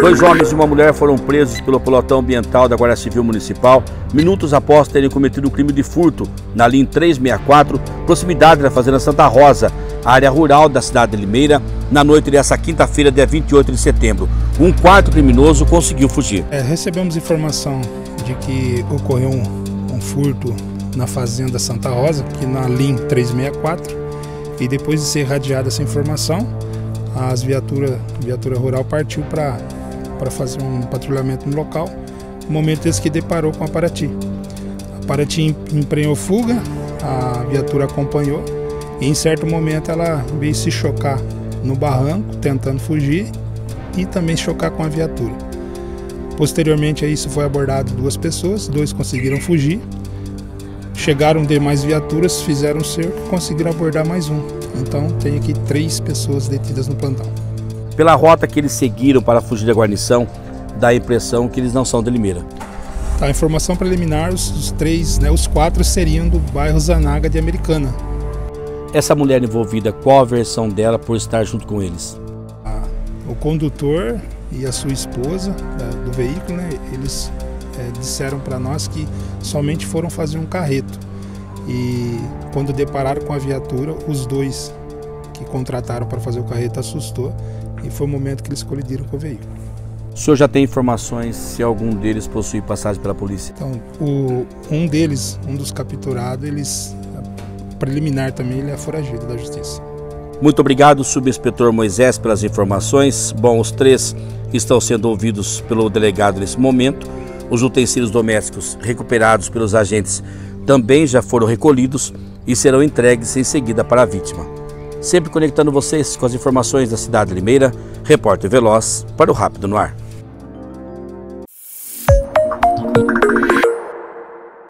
Dois homens e uma mulher foram presos pelo pelotão ambiental da Guarda Civil Municipal minutos após terem cometido um crime de furto na linha 364, proximidade da Fazenda Santa Rosa, área rural da cidade de Limeira, na noite dessa quinta-feira, dia 28 de setembro. Um quarto criminoso conseguiu fugir. É, recebemos informação de que ocorreu um, um furto na Fazenda Santa Rosa, aqui na linha 364, e depois de ser irradiada essa informação, as viatura, viatura rural partiu para fazer um patrulhamento no local, no momento esse que deparou com a Paraty. A Paraty emprenhou fuga, a viatura acompanhou e em certo momento ela veio se chocar no barranco, tentando fugir e também chocar com a viatura. Posteriormente a isso foi abordado duas pessoas, dois conseguiram fugir. Chegaram demais viaturas, fizeram cerco, conseguiram abordar mais um. Então tem aqui três pessoas detidas no plantão. Pela rota que eles seguiram para fugir da guarnição, dá a impressão que eles não são de Limeira. A informação preliminar, os, os três, né, os quatro seriam do bairro Zanaga de Americana. Essa mulher envolvida, qual a versão dela por estar junto com eles? o condutor e a sua esposa né, do veículo, né, eles é, disseram para nós que somente foram fazer um carreto. E quando depararam com a viatura, os dois que contrataram para fazer o carreto assustou e foi o momento que eles colidiram com o veículo. O senhor já tem informações se algum deles possui passagem pela polícia? Então, o, um deles, um dos capturados, eles preliminar também, ele é foragido da justiça. Muito obrigado, subinspetor Moisés, pelas informações. Bom, os três estão sendo ouvidos pelo delegado nesse momento. Os utensílios domésticos recuperados pelos agentes também já foram recolhidos e serão entregues em seguida para a vítima. Sempre conectando vocês com as informações da cidade de Limeira, repórter Veloz para o Rápido no Ar.